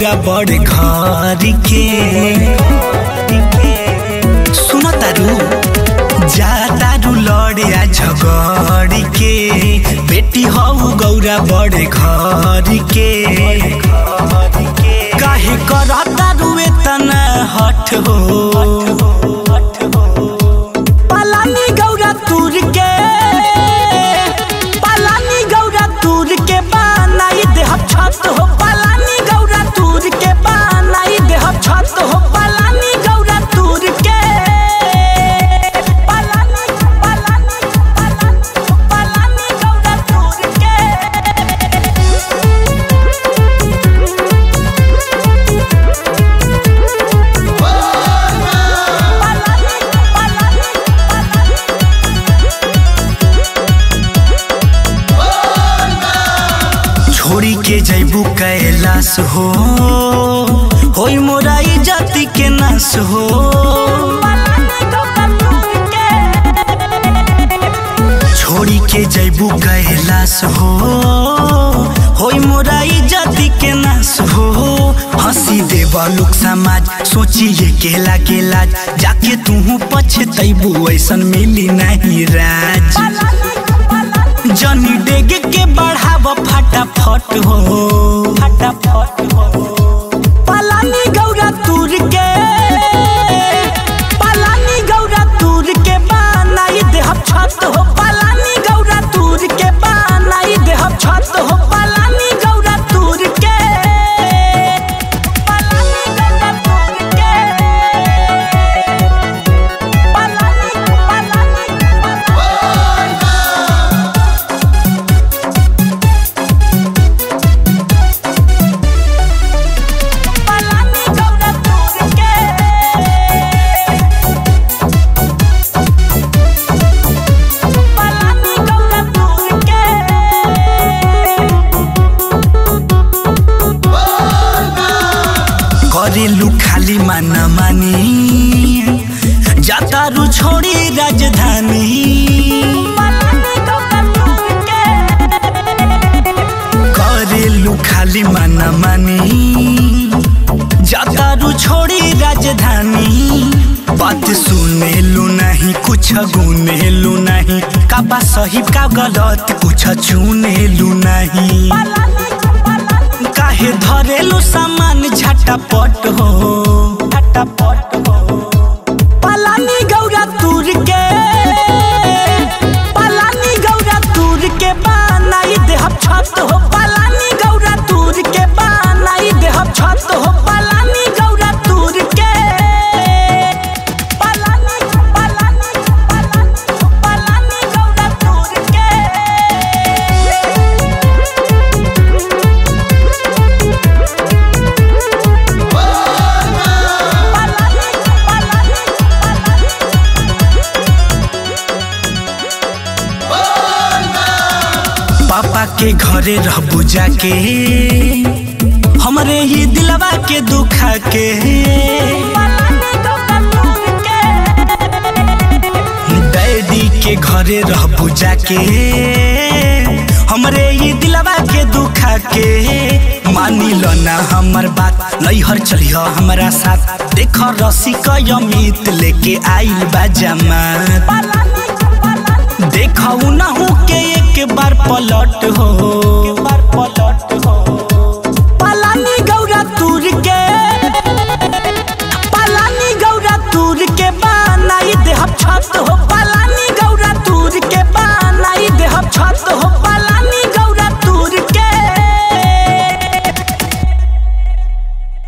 गौरा बड़ घर के। सुनो तारू, जा तारू लड़िया झगड़ के। बेटी हऊ गौरा बड़ घर के। काहे कर तारू इतना हट हो? के जैबू कैलाश हो। होई मोरा इज़्ज़त के नाश हो। छोड़ी के जैबू कैलाश हो। होई मोरा इज़्ज़त के नाश हो। हँसी देवा लोग समाज, सोचिए केला के लाज। जाके तू पछतैबू, ऐसन मिली नहीं राज। जनी फटाफट हो। खाली माना। जातारू छोड़ी राजधानी। करेलु खाली माना मानी जातारू छोड़ी राजधानी। बात सुनेलु नहीं, कुछ गुनेलु नहीं। का बा सही का गलत, कुछ चुनेलु नहीं। काहे धरेलु सामान झटापट हो। झटापट हो पलानी पापा के घरे रहबू जाके। हमरे ही दिलवा के दुखा के डैडी के घरे रहबू जाके। हमरे ही दिलवा के दुखा के मानी लो ना हमर बात नैहर चलिह हमरा साथ। देख रसिक अमित लेके आइल बा जमात। देखऊ ना हो के एक बार पलट हो। एक बार पलट हो